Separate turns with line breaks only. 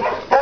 Oh!